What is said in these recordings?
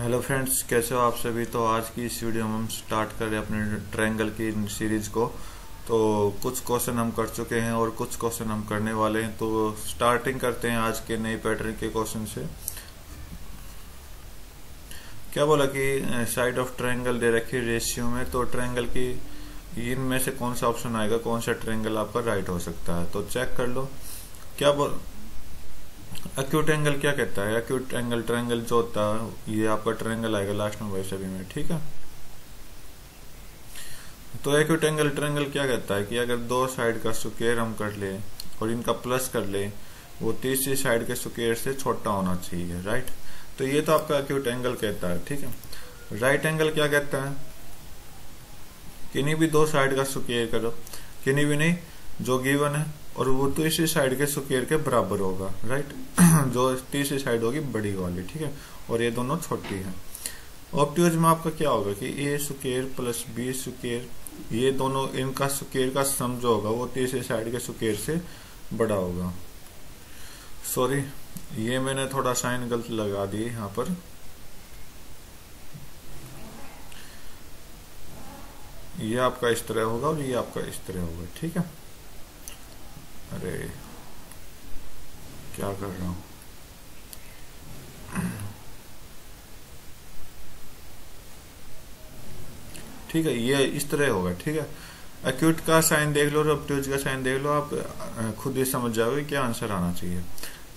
Hello friends कैसे हो आप सभी? तो आज की इस वीडियो में हम स्टार्ट कर रहे हैं अपने ट्रायंगल की सीरीज़ को। तो कुछ क्वेश्चन हम कर चुके हैं और कुछ क्वेश्चन हम करने वाले हैं। तो स्टार्टिंग करते हैं आज के नए पैटर्न के क्वेश्चन से। क्या बोला कि साइड ऑफ़ ट्रायंगल दे रखी रेशियो में? तो ट्रायंगल की इनमें से कौन सा ऑप्शन आएगा? कौन सा ट्रायंगल आपका राइट हो सकता है? तो चेक कर लो। क्या बोल अक्यूट एंगल क्या कहता है? अक्यूट एंगल ट्रायंगल जो होता है, ये आपका ट्रायंगल आएगा लास्ट में वैसे भी में, ठीक है? तो एक्यूट एंगल ट्रायंगल क्या कहता है कि अगर दो साइड का स्क्वेयर हम कर ले और इनका प्लस कर ले, वो तीसरी साइड के स्क्वेयर से छोटा होना चाहिए राइट तो ये तो आपका अक्यूट एंगल कहता है, ठीक है? राइट एंगल क्या कहता है? किन्हीं भी दो साइड का स्क्वेयर करो, किन्हीं भी नहीं, जो गिवन है और वो तो इसी साइड के स्क्वेयर के बराबर होगा राइट जो तीसरी साइड होगी, बड़ी वाली, ठीक है? और ये दोनों छोटी है। ऑप्टिवज में आपका क्या होगा कि A square plus B square ये दोनों इनका स्क्वेयर का सम जो होगा, वो तीसरी साइड के स्क्वेयर से बड़ा होगा। सॉरी ये मैंने थोड़ा साइन गलत लगा दी यहाँ पर। ये आपका इस तरह होगा और ये आपका इस तरह होगा, ठीक है? अरे, क्या कर रहा हूँ? ठीक है, ये इस तरह होगा, ठीक है? एक्यूट का साइन देख लो और का साइन देख लो, आप खुद ही समझ जाओगे क्या आंसर आना चाहिए।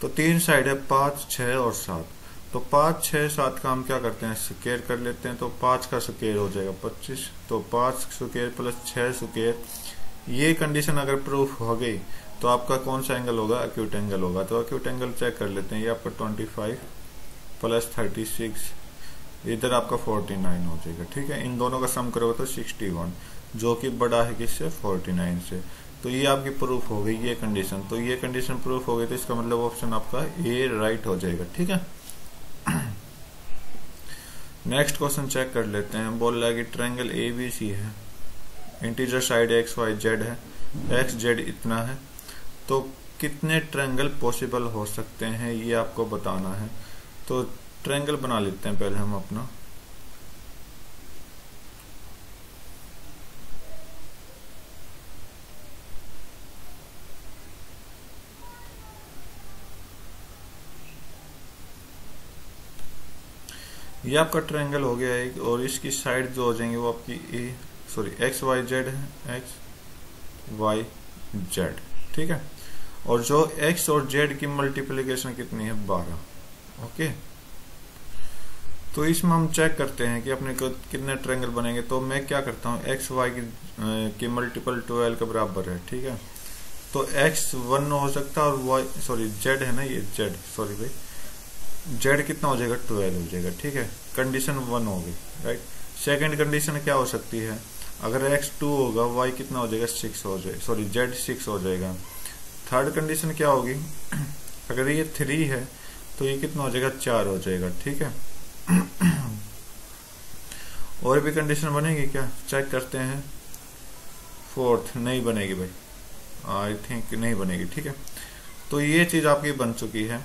तो तीन साइड है, पाँच, छह और सात। तो पाँच, छह, सात का हम क्या करते हैं? स्केयर कर लेते हैं तो पाँच का स्केयर हो जाएगा, पच्चीस। तो पाँच स्केयर प्लस छह स्केयर ये कंडीशन अगर प्रूफ हो गई तो आपका कौन सा एंगल होगा? अक्यूट एंगल होगा। तो अक्यूट एंगल चेक कर लेते हैं। ये आपका 25 प्लस 36 इधर आपका 49 हो जाएगा। ठीक है? इन दोनों का सम करोगे तो 61 जो कि बड़ा है किससे? 49 से। तो ये आपकी प्रूफ हो गई, ये कंडीशन तो ये कंडीशन प्रूफ हो गई तो इसका मतलब ऑप्शन आपका ए राइट हो जाएगा। ठीक है? नेक्स्ट क्वेश्चन चेक कर लेते हैं। बोल रहा है कि ट्रायंगल ए बी सी है। Integer side X Y Z है। एक्स जेड इतना है। तो कितने ट्रायंगल पॉसिबल हो सकते हैं, ये आपको बताना है। तो ट्रायंगल बना लेते हैं पहले हम अपना। ये आपका ट्रायंगल हो गया एक, और इसकी साइड जो हो जाएँगे वो आपकी A sorry X Y Z है एक्स वाई जेड ठीक है? और जो x और z की मल्टीप्लीकेशन कितनी है? बारह। ओके तो इसमें हम चेक करते हैं कि अपने को कितने ट्रेंगल बनेंगे। तो मैं क्या करता हूँ? एक्स वाई की, की मल्टीपल ट्वेल्व के बराबर है ठीक है? तो x वन हो सकता है और y सॉरी z है ना ये? z सॉरी भाई। z कितना हो जाएगा? ट्वेल्व हो जाएगा ठीक है? कंडीशन वन होगी राइट सेकंड कंडीशन क्या हो सकती है? अगर x टू होगा y कितना हो जाएगा? सिक्स हो जाएगा सॉरी z सिक्स हो जाएगा। थर्ड कंडीशन क्या होगी? अगर ये थ्री है तो ये कितना हो जाएगा? चार हो जाएगा, ठीक है? और भी कंडीशन बनेगी क्या? चेक करते हैं। फोर्थ नहीं बनेगी भाई। आई थिंक नहीं बनेगी, ठीक है? तो ये चीज़ आपकी बन चुकी है।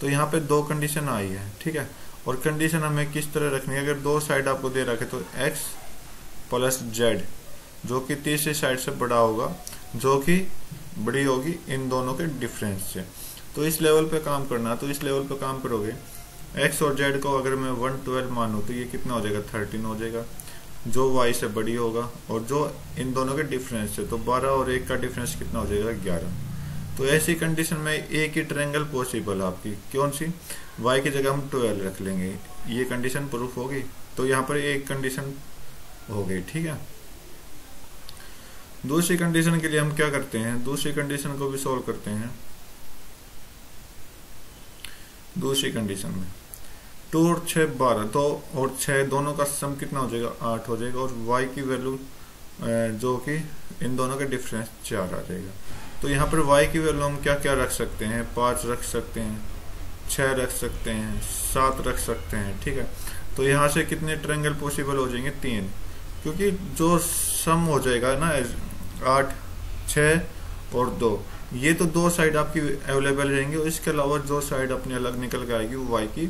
तो यहाँ पे दो कंडीशन आई है, ठीक है? और कंडीशन हमें किस तरह रखनी है? अगर दो साइड आपको दे रखे तो x प्लस जेड जो कि तीसरी साइड से बड़ा होगा, जो कि बड़ी होगी इन दोनों के डिफरेंस से। तो इस लेवल पे काम करना तो इस लेवल पे काम करोगे। एक्स और जेड को अगर मैं वन ट्वेल्व मानू तो ये कितना हो जाएगा? थर्टीन हो जाएगा। जो वाई से बड़ी होगा और जो इन दोनों के डिफरेंस से तो बारह और एक का डिफरेंस कितना हो जाएगा? ग्यारह। तो ऐसी कंडीशन में एक ही ट्रेंगल पॉसिबल आपकी। कौन सी? वाई की जगह हम ट्वेल्व रख लेंगे। ये कंडीशन प्रूफ होगी? तो यहाँ पर एक कंडीशन हो गई ठीक है? दूसरी कंडीशन के लिए हम क्या करते हैं? दूसरी कंडीशन को भी सोल्व करते हैं। दूसरी कंडीशन में। टू और छह बारह तो और छह दोनों का सम कितना हो जाएगा? आठ हो जाएगा और वाई की वैल्यू जो कि इन दोनों का डिफरेंस चार आ जाएगा। तो यहाँ पर वाई की वैल्यू हम क्या क्या रख सकते हैं? पाँच रख सकते हैं, छह रख सकते हैं, सात रख सकते हैं, ठीक है? तो यहाँ से कितने ट्रेंगल पॉसिबल हो जाएँगे? तीन। क्योंकि जो सम हो जाएगा ना आठ छ और दो। ये तो दो साइड आपकी अवेलेबल रहेंगे, और इसके अलावा जो साइड अपनी अलग निकल के आएगी, वो वाई की,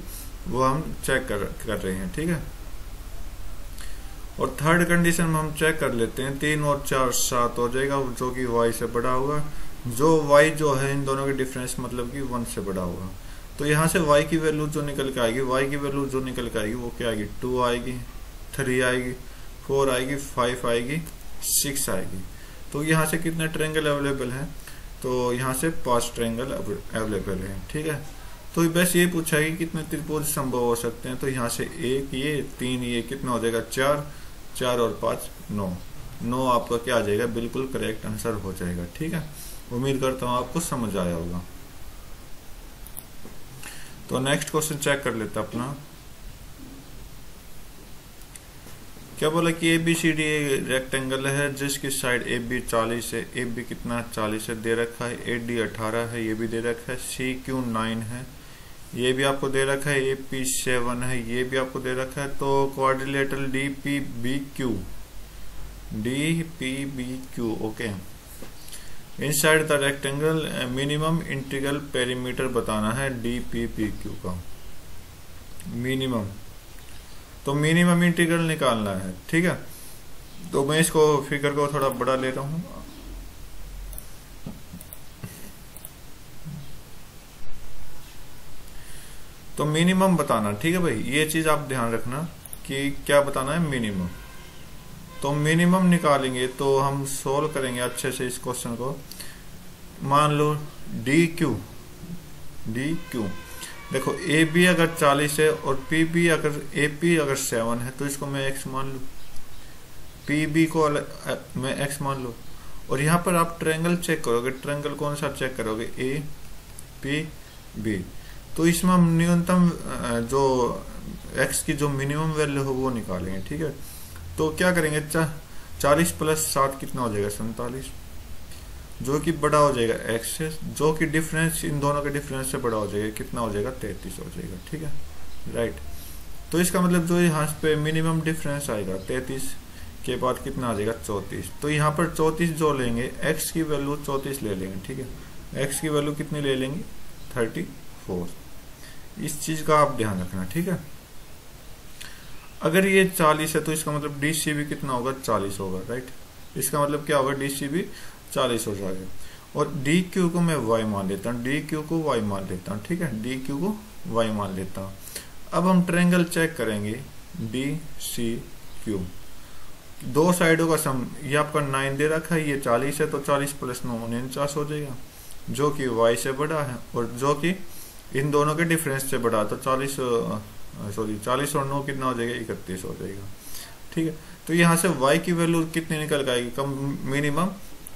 वो हम चेक कर कर रहे हैं, ठीक है? और थर्ड कंडीशन में हम चेक कर लेते हैं, तीन और चार सात हो जाएगा जो कि वाई से बड़ा होगा। जो वाई जो है, इन दोनों के डिफरेंस मतलब कि वन से बड़ा होगा। तो यहाँ से वाई की वैल्यू जो निकल के आएगी वाई की वैल्यू जो निकल के आएगी, वो क्या आएगी? टू आएगी थ्री आएगी फोर आएगी फाइव आएगी सिक्स आएगी। तो यहाँ से कितने ट्रेंगल अवेलेबल हैं? तो यहाँ से पाँच ट्रेंगल अवेलेबल है, ठीक है? तो बस ये पूछा है कि कितने त्रिभुज संभव हो सकते हैं? तो यहाँ से एक, ये, तीन, ये, कितना हो जाएगा? चार चार और पाँच, नौ। नौ आपका क्या आ जाएगा? बिल्कुल करेक्ट आंसर हो जाएगा, ठीक है? उम्मीद करता हूँ आपको समझ आया होगा। तो नेक्स्ट क्वेश्चन चेक कर लेते अपना। क्या बोला कि A B C D rectangle है? जिसकी साइड ए बी चालीस है। ए बी कितना? चालीस है। दे रखा है। ए डी अठारह है। ये भी दे रखा है। सी क्यू नाइन है? ये भी आपको दे रखा है। ए पी सेवन है। ये भी आपको दे रखा है। तो quadrilateral D P B Q D P B Q okay inside the rectangle minimum integral perimeter बताना है। डी पी पी क्यू का। मिनिमम तो मिनिमम इंटीग्रल निकालना है, ठीक है? तो मैं इसको फिगर को थोड़ा बड़ा ले रहा हूँ। तो मिनिमम बताना, ठीक है भाई? ये चीज़ आप ध्यान रखना कि क्या बताना है मिनिमम तो मिनिमम निकालेंगे तो हम सोल्व करेंगे अच्छे से इस क्वेश्चन को। मान लो डी क्यू डी क्यू देखो ए बी अगर 40 है और पी बी अगर ए पी अगर 7 है तो इसको मैं एक्स मान लू। पी बी को अलग मैं एक्स मान लू। और यहाँ पर आप ट्रायंगल चेक करोगे ट्रायंगल कौन सा चेक करोगे? ए पी बी तो इसमें हम न्यूनतम जो एक्स की जो मिनिमम वैल्यू हो, वो निकालेंगे, ठीक है? तो क्या करेंगे? चालीस प्लस सात कितना हो जाएगा? सैतालीस। जो कि बड़ा हो जाएगा, x से, जो कि डिफरेंस इन दोनों के डिफरेंस से बड़ा हो जाएगा, कितना हो जाएगा? तैतीस हो जाएगा, ठीक है? राइट तो इसका मतलब जो यहाँ पे मिनिमम डिफरेंस आएगा, तैतीस के बाद कितना आ जाएगा? चौतीस. तो यहाँ पर चौतीस जो लेंगे, x की वैल्यू चौतीस ले लेंगे, ठीक है? X की वैल्यू कितनी ले लेंगे? थर्टी फोर इस चीज़ का आप ध्यान रखना, ठीक है? अगर ये 40 है तो इसका मतलब डी सी भी कितना होगा? 40 होगा राइट इसका मतलब क्या होगा? डी सी भी 40 हो जाएगा। और डी क्यू को मैं वाई मान लेता हूँ। डी क्यू को वाई मान लेता हूँ। ठीक है? डी क्यू को वाई मान लेता हूँ। अब हम ट्रेंगल चेक करेंगे। डी सी क्यू दो साइडों का सम, ये आपका नाइन दे रखा है, ये चालीस है तो चालीस प्लस नौ, उनचास हो जाएगा। जो कि वाई से बड़ा है और जो कि इन दोनों के डिफरेंस से बढ़ा तो चालीस सॉरी चालीस और नौ कितना हो जाएगा? इकतीस हो जाएगा। ठीक है? तो यहाँ से y की वैल्यू कितनी निकल आएगी? कम मिनिमम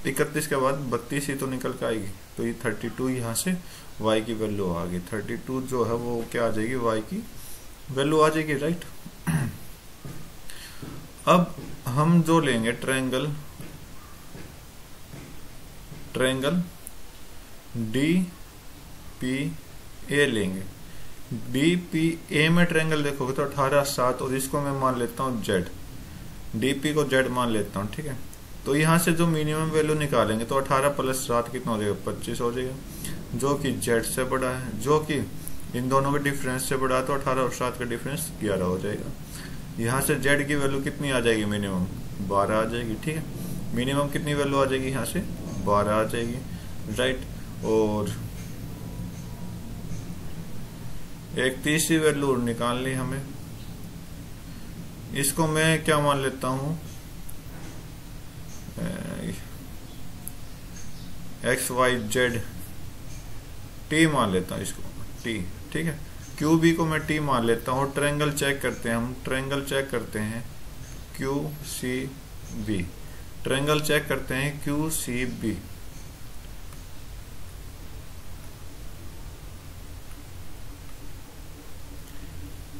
इकतीस के बाद बत्तीस ही तो निकल के आएगी। तो ये थर्टी टू यहाँ से y की वैल्यू आ गई। थर्टी टू जो है वो क्या आ जाएगी? y की वैल्यू आ जाएगी राइट अब हम जो लेंगे triangle triangle D P A लेंगे। डी पी ए में ट्रेंगल देखोगे तो अठारह सात और इसको मैं मान लेता हूँ जेड डीपी को जेड मान लेता हूँ, ठीक है? तो यहाँ से जो मिनिमम वैल्यू निकालेंगे तो अठारह प्लस सात कितना हो जाएगा? पच्चीस हो जाएगा। जो कि जेड से बड़ा है, जो कि इन दोनों के डिफरेंस से बड़ा है तो अठारह और सात का डिफरेंस ग्यारह हो जाएगा। यहाँ से जेड की वैल्यू कितनी आ जाएगी मिनिमम बारह आ जाएगी, ठीक है? मिनिमम कितनी वैल्यू आ जाएगी यहाँ से? बारह आ जाएगी राइट और एक तीसरी वैल्यू निकाल ली हमें। इसको मैं क्या मान लेता हूँ? एक्स वाई जेड टी मान लेता हूँ इसको टी ठीक है? क्यू बी को मैं टी मान लेता हूँ ट्रेंगल चेक करते हैं हम ट्रेंगल चेक करते हैं Q C B triangle check करते हैं Q C B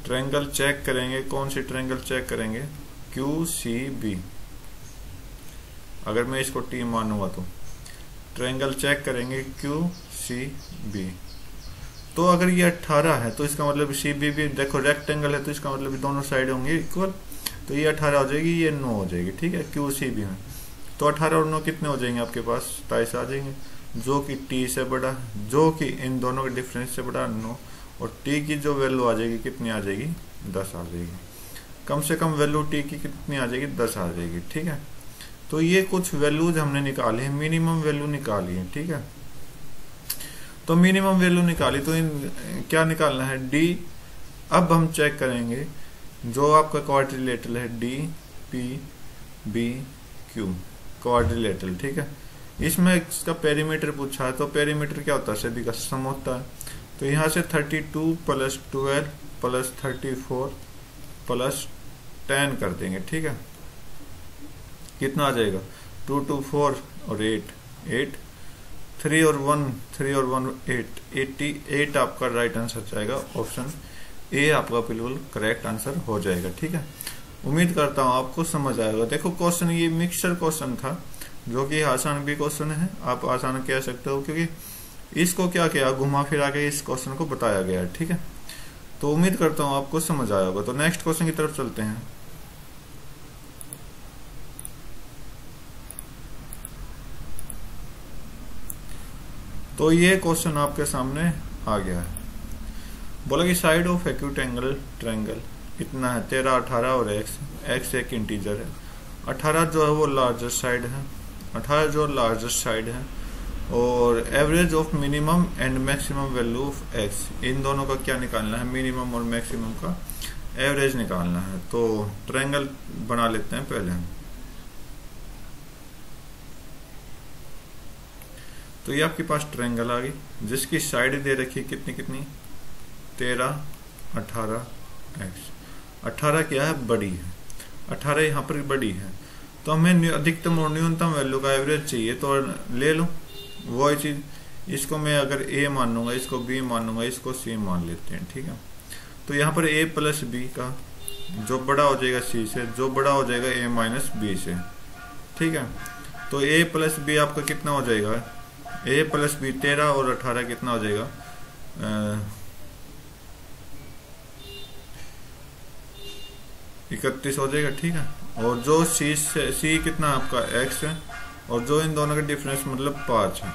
triangle check करेंगे, कौन सी ट्रेंगल चेक करेंगे? क्यू सी बी अगर मैं इसको टी मानूँगा तो। ट्रेंगल चेक करेंगे क्यू, सी, बी। तो अगर ये 18 है तो इसका मतलब सी, बी भी देखो रेक्टेंगल है तो इसका मतलब दोनों साइड होंगे इक्वल तो ये 18 हो जाएगी, ये 9 हो जाएगी, ठीक है? क्यू, सी, बी में। तो 18 और 9 कितने हो जाएँगे आपके पास? सताइस आ जाएँगे। जो कि टी से बड़ा, जो कि इन दोनों के डिफरेंस से बड़ा 9 और टी की जो वैल्यू आ जाएगी, कितनी आ जाएगी? दस आ जाएगी। कम से कम वैल्यू टी की कितनी आ जाएगी? दस आ जाएगी, ठीक है? तो ये कुछ वैल्यूज़ हमने निकाली है मिनिमम वैल्यू निकाली है, ठीक है? तो मिनिमम वैल्यू निकाली तो इन, क्या निकालना है? डी अब हम चेक करेंगे जो आपका क्वाड्रिलेटरल है D P B Q quadrilateral ठीक है? इसमें इसका पेरीमीटर पूछा है तो पेरीमीटर क्या होता है? सभी का सम होता है। तो यहाँ से 32 plus twelve plus thirty four plus ten कर देंगे, ठीक है? कितना आ जाएगा? टू टू फोर और एट। एट, थ्री और वन, थ्री और वन, एट। एट्टी, एट आपका राइट आंसर जाएगा। ऑप्शन ए आपका बिल्कुल करेक्ट आंसर हो जाएगा, ठीक है? उम्मीद करता हूँ आपको समझ आएगा देखो क्वेश्चन ये मिक्सचर क्वेश्चन था, जो कि आसान भी क्वेश्चन है। आप आसान कह सकते हो, क्योंकि इसको क्या किया? घुमा फिरा के इस क्वेश्चन को बताया गया है, ठीक है? तो उम्मीद करता हूँ आपको समझ आया होगा। तो नेक्स्ट क्वेश्चन की तरफ़ चलते हैं। तो ये क्वेश्चन आपके सामने आ गया है। बोला कि side of acute angle triangle कितना है, तेरह, अठारह और एक्स एक्स एक इंटीजर है। अठारह जो है वो लार्जेस्ट साइड है। अठारह जो लार्जेस्ट साइड है और average of minimum and maximum value of X इन दोनों का क्या निकालना है? मिनिमम और मैक्सिमम का एवरेज निकालना है। तो ट्रायंगल बना लेते हैं पहले हम। तो ये आपके पास ट्रायंगल आ गई। जिसकी साइड दे रखी कितनी कितनी? तेरह, अठारह एक्स अठारह क्या है? बड़ी है। अठारह यहाँ पर बड़ी है। तो हमें अधिकतम और न्यूनतम वैल्यू का एवरेज चाहिए तो ले लो। वही चीज़। इसको मैं अगर ए मान लूँगा, इसको बी मानूँगा इसको सी मान लेते हैं, ठीक है? तो यहाँ पर ए प्लस बी का जो बड़ा हो जाएगा सी से, जो बड़ा हो जाएगा ए माइनस बी से, ठीक है? तो ए प्लस बी आपका कितना हो जाएगा? ए प्लस बी तेरह और अठारह कितना हो जाएगा? इकतीस हो जाएगा, ठीक है? और जो सी से सी कितना आपका? एक्स है। और जो इन दोनों का डिफरेंस मतलब पाँच है।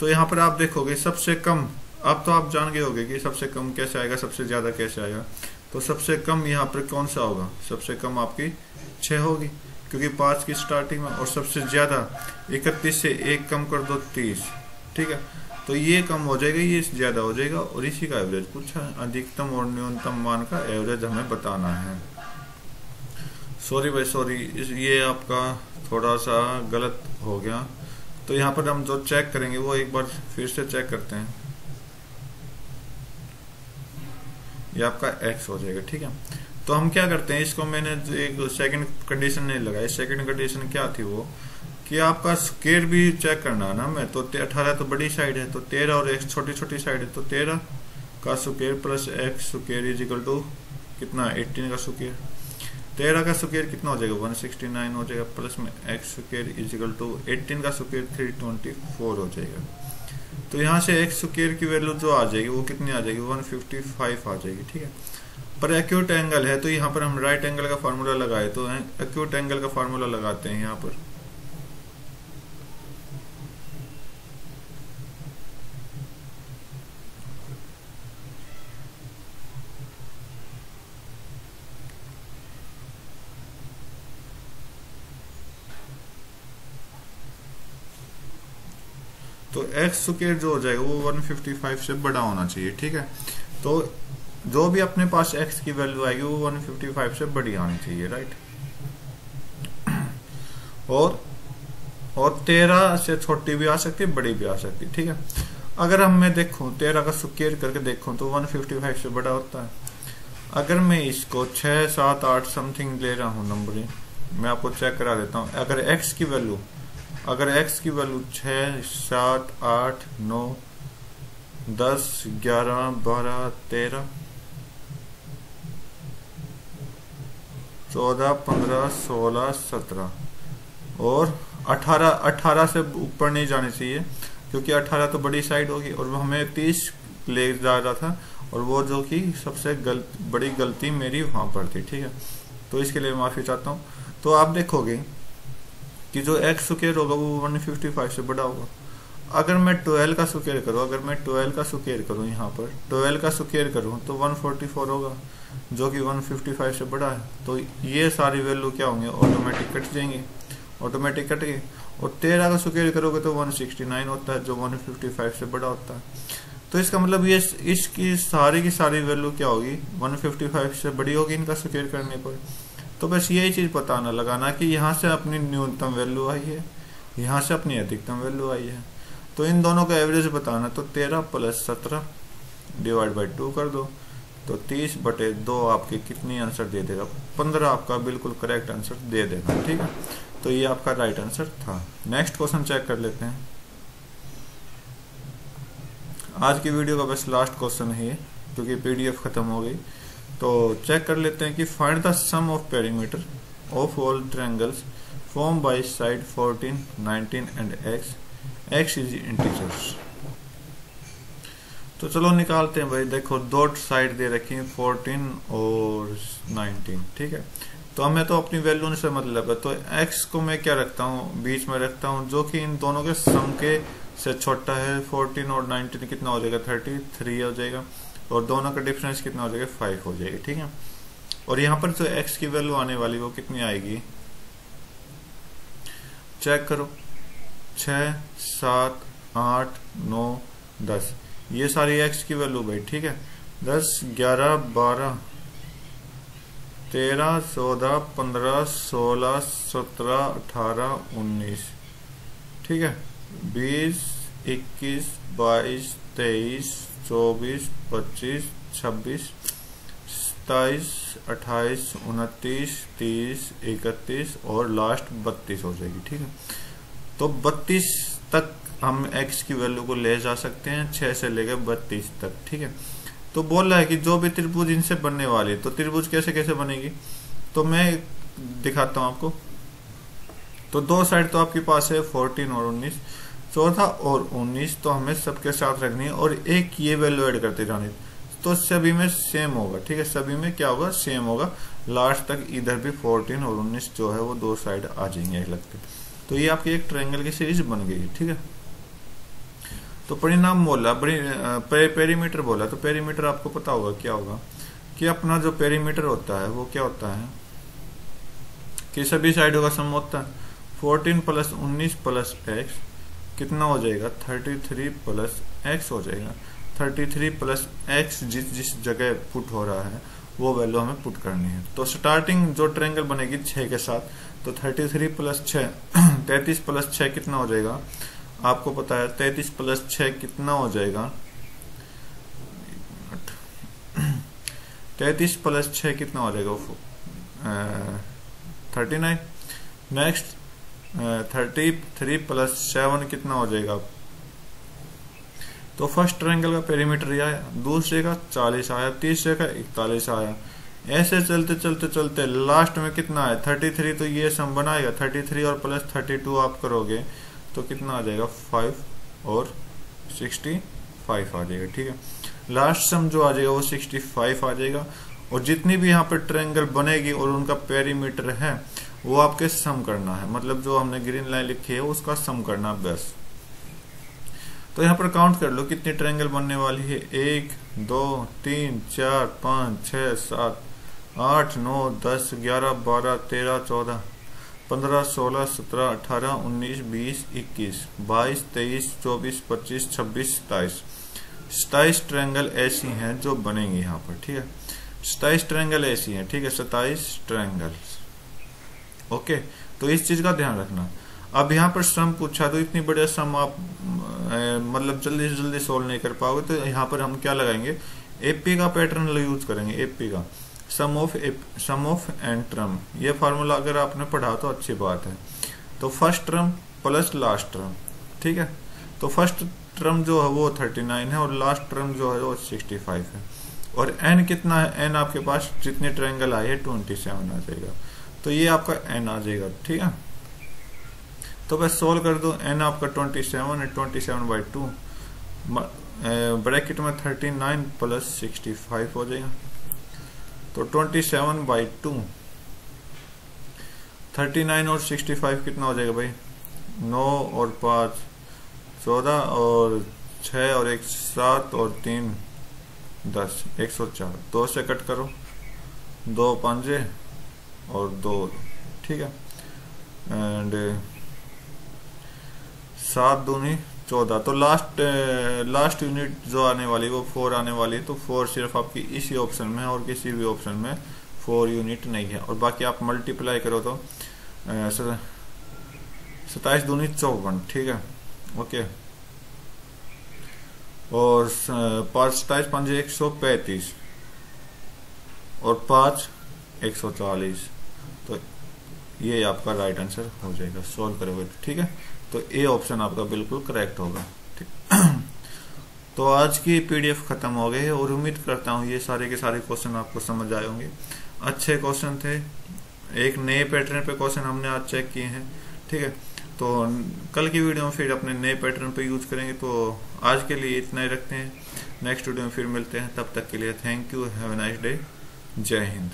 तो यहाँ पर आप देखोगे सबसे कम, अब तो आप जान गए होगे कि सबसे कम कैसे आएगा, सबसे ज़्यादा कैसे आएगा। तो सबसे कम यहाँ पर कौन सा होगा? सबसे कम आपकी छह होगी। क्योंकि पाँच की स्टार्टिंग में और सबसे ज़्यादा इकतीस से एक कम कर दो तीस। ठीक है? तो ये कम हो जाएगा, ये ज़्यादा हो जाएगा और इसी का एवरेज है अधिकतम और न्यूनतम मान का एवरेज हमें बताना है। सॉरी भाई सॉरी ये आपका थोड़ा सा गलत हो गया। तो यहाँ पर हम जो चेक करेंगे, वो एक बार फिर से चेक करते हैं। ये आपका एक्स हो जाएगा, ठीक है? तो हम क्या करते हैं, इसको मैंने एक सेकंड कंडीशन नहीं लगाई सेकंड कंडीशन क्या थी वो? कि आपका स्केयर भी चेक करना है ना मैं तो अठारह तो बड़ी साइड है तो तेरह और एक्स छोटी छोटी साइड है तो तेरह का square plus X square is equal to कितना? एटीन का सुकेर तेरह का सुकेर कितना हो जाएगा? 169 हो जाएगा प्लस में एक्स सुकेर इजिकल टू 18 का सुकेर 324 हो जाएगा। तो यहाँ से एक्स सुकेर की वैल्यू जो आ जाएगी, वो कितनी आ जाएगी? 155 आ जाएगी, ठीक है? पर एक्यूट एंगल है तो यहाँ पर हम राइट एंगल का फार्मूला लगाए तो एक्यूट एंगल का फार्मूला लगाते हैं यहाँ पर। तो एक्स स्क्र जो हो जाएगा, वो 155 से बड़ा होना चाहिए, ठीक है? तो जो भी अपने पास एक्स की वैल्यू आएगी, वो 155 से बड़ी आनी चाहिए राइट और और तेरह से छोटी भी आ सकती है, बड़ी भी आ सकती है, ठीक है? अगर हम मैं देखूँ, तेरह का सुकेर करके देखूँ तो 155 से बड़ा होता है। अगर मैं इसको छह, सात, आठ समथिंग ले रहा हूँ नंबरिंग मैं आपको चेक करा देता हूँ। अगर एक्स की वैल्यू अगर x की वैल्यू छ सात, आठ, नौ, दस, ग्यारह, बारह, तेरह चौदह पंद्रह सोलह सत्रह। और अठारह अठारह से ऊपर नहीं जानी चाहिए क्योंकि अठारह तो बड़ी साइड होगी और हमें तीस ले जा रहा था और वो जो कि सबसे गल, बड़ी गलती मेरी वहाँ पर थी ठीक है? तो इसके लिए माफ़ी चाहता हूँ। तो आप देखोगे कि जो एक्स स्क्र होगा वो 155 से बड़ा होगा अगर मैं ट्वेल्व का सुकेयर करूँ, अगर मैं ट्वेल्व का सुकेयर करूँ यहाँ पर, ट्वेल्व का सुकेयर करूँ तो 144 होगा, जो कि 155 से बड़ा है। तो ये सारी वैल्यू क्या होंगे? ऑटोमेटिक कट जाएँगे। ऑटोमेटिक कट गए। और तेरह का सुकेयर करोगे तो 169 होता है, जो 155 से बड़ा होता है। तो इसका मतलब ये इसकी सारी की सारी वैल्यू क्या होगी? 155 से बड़ी होगी इनका सुकेयर करने पर। तो बस यही चीज़ बताना, लगाना कि यहाँ से अपनी न्यूनतम वैल्यू आई है, यहाँ से अपनी अधिकतम वैल्यू आई है। तो इन दोनों का एवरेज बताना तो तेरह प्लस सत्रह डिवाइड बाई टू कर दो तो तीस बटे दो आपके कितनी आंसर दे देगा? पंद्रह आपका बिल्कुल करेक्ट आंसर दे देगा ठीक है? तो ये आपका राइट आंसर था। नेक्स्ट क्वेश्चन चेक कर लेते हैं। आज की वीडियो का बस लास्ट क्वेश्चन है क्योंकि पीडीएफ खत्म हो गई। तो चेक कर लेते हैं कि find the sum of perimeter of all triangles form by side 14, 19 and x x is integers तो चलो निकालते हैं भाई। देखो दो साइड दे रखी है 14 और 19 ठीक है? तो हमें तो अपनी वैल्यू से मतलब है। तो x को मैं क्या रखता हूँ? बीच में रखता हूँ, जो कि इन दोनों के सम के से छोटा है। 14 और 19 कितना हो जाएगा? 33 हो जाएगा। और दोनों का डिफरेंस कितना हो जाएगा? 5 हो जाएगा, ठीक है? और यहाँ पर जो x की वैल्यू आने वाली वो कितनी आएगी? चेक करो। छ सात, आठ, नौ, दस। ये सारी एक्स की वैल्यू भाई, ठीक है? दस, ग्यारह, बारह, तेरह, चौदह, पंद्रह, सोलह, सत्रह, अठारह, उन्नीस। ठीक है? बीस, इक्कीस, बाईस, तेईस, चौबीस, पच्चीस, छब्बीस, सत्ताईस, अट्ठाईस, उनतीस, तीस, इकतीस और लास्ट बत्तीस हो जाएगी, ठीक है? तो बत्तीस तक हम x की वैल्यू को ले जा सकते हैं, छह से लेकर बत्तीस तक, ठीक है? तो बोल रहा है कि जो भी त्रिभुज इनसे बनने वाले तो त्रिभुज कैसे कैसे बनेगी? तो मैं दिखाता हूँ आपको। तो दो साइड तो आपके पास है 14 और 19 चौथा और 19 तो हमें सबके साथ रखनी है और एक ये वैल्यू एड करते जानी। तो सभी में सेम होगा, ठीक है? सभी में क्या होगा? सेम होगा। लास्ट तक इधर भी 14 और 19 जो है, वो दो साइड आ जाएँगे लगते। तो ये आपकी एक ट्रायंगल की सीरीज़ बन गई ठीक है? तो परिणाम बोला पे, पेरीमीटर बोला तो पेरीमीटर आपको पता होगा क्या होगा कि अपना जो पेरीमीटर होता है वो क्या होता है? कि सभी साइडों का सम होता है। 14 प्लस उन्नीस प्लस एक्स कितना हो जाएगा? 33 प्लस एक्स हो जाएगा। 33 प्लस एक्स जिस जिस जगह पुट हो रहा है वो वैल्यू हमें पुट करनी है। तो स्टार्टिंग जो ट्रेंगल बनेगी छह के साथ तो 33 प्लस छ तैतीस प्लस छ कितना हो जाएगा? आपको पता है, तैतीस प्लस छ कितना हो जाएगा? तैतीस प्लस छ कितना हो जाएगा? Thirty nine next thirty three plus seven कितना हो जाएगा? तो फ़र्स्ट ट्रायंगल का पेरीमीटर यह आया दूसरे का चालीस आया, तीसरे का इकतालीस आया। ऐसे चलते चलते चलते लास्ट में कितना है थर्टी थ्री तो ये सम बनाएगा। थर्टी थ्री और प्लस थर्टी टू आप करोगे तो कितना आ जाएगा? फाइव और सिक्सटी फाइव आ जाएगा, ठीक है? लास्ट सम जो आ जाएगा वो सिक्सटी फाइव आ जाएगा। और जितनी भी यहाँ पर ट्रेंगल बनेगी और उनका पेरीमीटर है, वो आपके सम करना है। मतलब जो हमने ग्रीन लाइन लिखी है, उसका सम करना बस। तो यहाँ पर काउंट कर लो, कितनी ट्रेंगल बनने वाली है? एक, दो, तीन, चार, पाँच छ सात आठ, नौ, दस, ग्यारह, बारह, तेरह, चौदह, पंद्रह, सोलह, सत्रह, अठारह, उन्नीस, बीस, इक्कीस, बाईस, तेईस, चौबीस, पच्चीस, छब्बीस सताइस सताइस ट्रैंगल ऐसी हैं जो बनेंगी यहाँ पर, ठीक है? सताइस ट्रैंगल ऐसी हैं, ठीक है? सताइस ट्रैंगल ओके तो इस चीज़ का ध्यान रखना। अब यहाँ पर सम पूछा तो इतनी बढ़िया सम आप मतलब जल्दी से जल्दी सोल्व नहीं कर पाओगे तो यहाँ पर हम क्या लगाएँगे? एपी का पैटर्न यूज़ करेंगे एपी का। Sum of sum of and term ये फार्मूला अगर आपने पढ़ा तो अच्छी बात है। तो first term plus last term ठीक है? तो फ़र्स्ट ट्रम जो है वो 39 है और लास्ट ट्रम जो है वो 65 है। और एन कितना है? एन आपके पास जितने ट्रायंगल आए हैं 27 आ जाएगा। तो ये आपका एन आ जाएगा, ठीक है? तो बस सोल्व कर दो एन आपका 27 है 27 बाई टू ब्रैकेट में 39 प्लस 65 हो जाएगा। तो 27 बाई टू थर्टी नाइन और 65 कितना हो जाएगा भाई? नौ और पाँच। चौदह और छ और एक, सात और तीन, दस। एक सौ चार। दो से कट करो। दो पांजे और दो। ठीक है। एंड सात दूनी। चौदह। तो लास्ट लास्ट यूनिट जो आने वाली, वो फोर आने वाली है तो फोर सिर्फ़ आपकी इसी ऑप्शन में और किसी भी ऑप्शन में फोर यूनिट नहीं है। और बाकी आप मल्टीप्लाई करो तो सताइस दूनी चौवन, ठीक है? ओके और पाँच सताइस पाँच एक सौ पैंतीस। और पाँच एक सौ चालीस। तो ये आपका राइट आंसर हो जाएगा। सोल्व करोगे ठीक है? तो ए ऑप्शन आपका बिल्कुल करेक्ट होगा, ठीक। तो आज की पीडीएफ खत्म हो गई है और उम्मीद करता हूँ ये सारे के सारे क्वेश्चन आपको समझ आए होंगे। अच्छे क्वेश्चन थे। एक नए पैटर्न पे क्वेश्चन हमने आज चेक किए हैं, ठीक है। तो कल की वीडियो में फिर अपने नए पैटर्न पे यूज़ करेंगे तो आज के लिए इतना ही रखते हैं। नेक्स्ट वीडियो में फिर मिलते हैं। तब तक के लिए thank you have a nice day जय हिंद।